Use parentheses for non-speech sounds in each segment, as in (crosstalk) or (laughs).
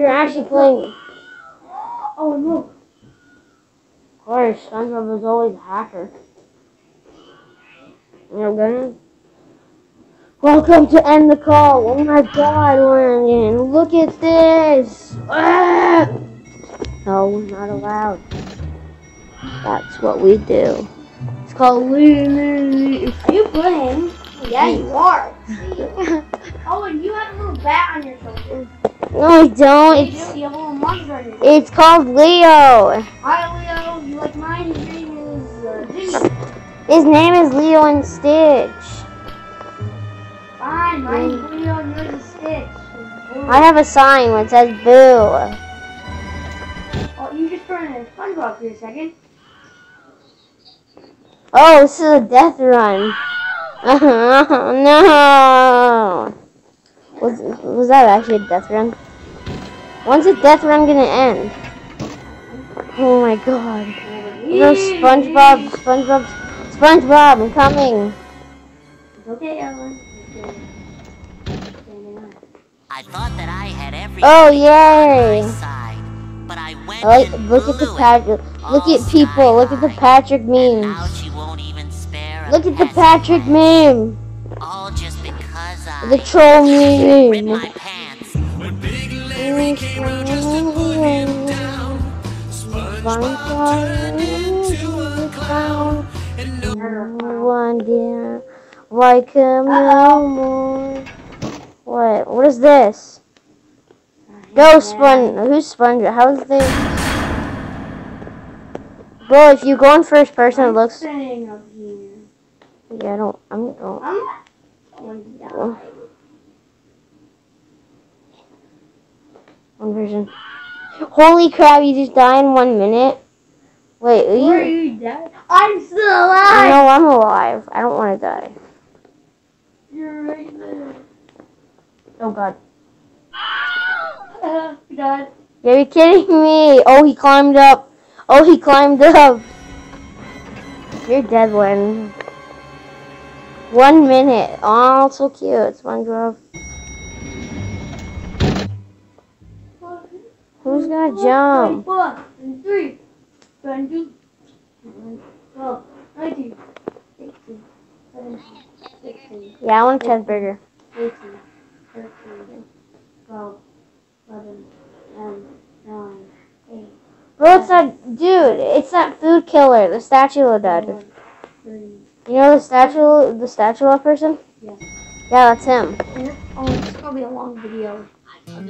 You're actually playing. (gasps) Oh, no. Of course, SpongeBob is always a hacker. Okay. Welcome to End the Call. Oh my god, Landon. Look at this. Ah! No, not allowed. That's what we do. It's called Lily. Are you playing? Yeah, you are. (laughs) oh, and you have a little bat on your shoulder. No, I don't. You It's do. You have a little monster on your it's called Leo. Hi, Leo. You like mine? His name is uh, His name is Leo and Stitch. Fine, mine's Leo and yours is Stitch. I have a sign that says boo. Oh, you just turned into SpongeBob for a second. Oh, this is a death run. (laughs) no. Was, was that actually a death run? When's the death run gonna end? Oh my god. No, SpongeBob, SpongeBob, SpongeBob, I'm coming. It's okay, Ellen. I thought that I had everything Oh, on yay. side, but I went oh, I like, look at the blew Patrick, look at people, look at the. Patrick And memes. she won't even spare a Look at the Patrick hand. meme. All just because I The troll ripped meme. my pants. One dear, why come no more? What? What is this? Go Sponge. Who's Sponge? How's this? Bro, if you go in first person, it looks. Staying up here. Yeah, I don't. I'm. Oh. I'm die. One person. Holy crap! You just died in one minute. Wait, are you? you dead? I'm still I alive! know I'm alive. I don't want to die. You're right there. Oh God. Uh. Are you kidding me? Oh, he climbed up. Oh, he climbed up. You're dead, Lynn. One minute. Oh, so cute, SpongeBob. One, drop. Who's gonna jump? One, and three, and two, and twelve, nineteen, eighteen, seventeen, sixteen, Yeah, I want a cheeseburger. eighteen, thirteen, twelve, eleven, ten, nine, eight, Bro, it's that dude. It's that food killer, the statue of one, three. You know the statue, the statue of person? Yeah. Yeah, that's him. Oh, it's gonna be a long video.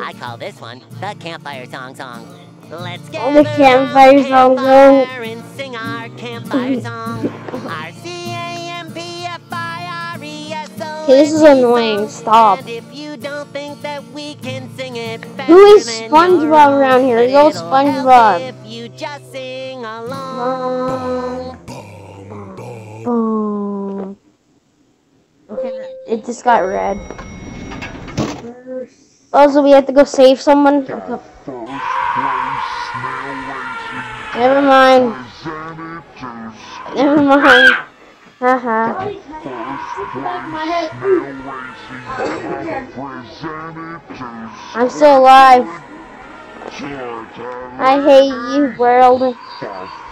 I call this one the campfire song song. Let's get Oh, the campfire song song. and sing our campfire (laughs) song. R C A M P F I R E S O. Okay, this is annoying. Stop. And if you don't think that we can sing it Who is SpongeBob around here? It's all SpongeBob. If you just sing along. Boom. Okay, it just got red. Also, we have to go save someone? Never mind. Never mind. Haha. Uh-huh. I'm still alive. I hate you, world.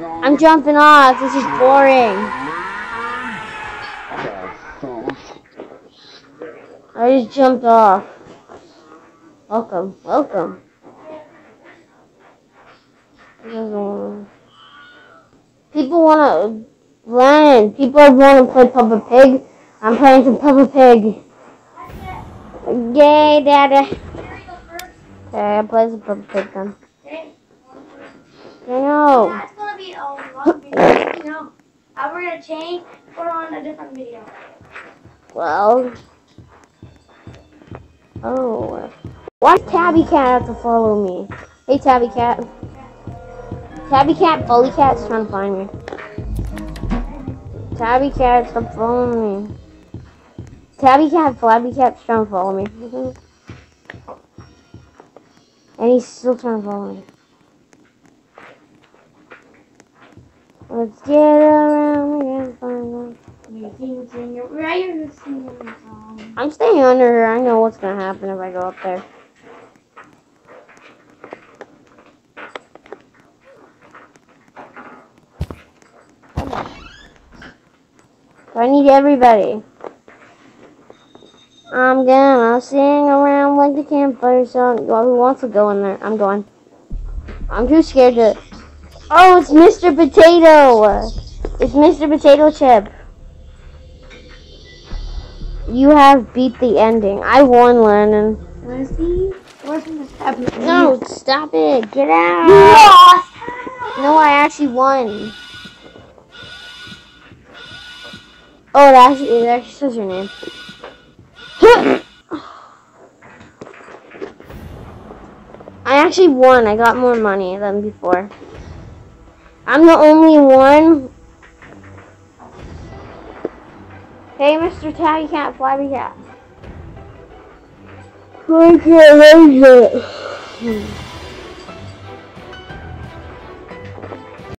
I'm jumping off. This is boring. I just jumped off. Welcome, welcome. People wanna land. People wanna play Peppa Pig. I'm playing some Peppa Pig. Yay, Daddy. Okay, I play some Peppa Pig then. I know. Be a long video. You know, how we're gonna change, put on a different video. Well. Oh. Why Tabby Cat have to follow me? Hey, Tabby Cat. Tabby Cat, Bully Cat's trying to find me. Tabby Cat, stop following me. Tabby Cat, Flabby Cat's trying to follow me. (laughs) and he's still trying to follow me. Let's get around again, find out. You can sing it right. You're singing a song. I'm staying under here. I know what's gonna happen if I go up there. I need everybody. I'm gonna sing around like the campfire song. Who wants to go in there? I'm going. I'm too scared to. Oh, it's Mr. Potato. It's Mr. Potato Chip. You have beat the ending. I won, Lennon. Wanna see? Wasn't this happening? No, stop it. Get You out. lost. No, I actually won. Oh, it actually, it actually says your name. (gasps) I actually won. I got more money than before. I'm the only one. Hey, Mr. Tabby Cat, Flabby Cat. I can't raise it.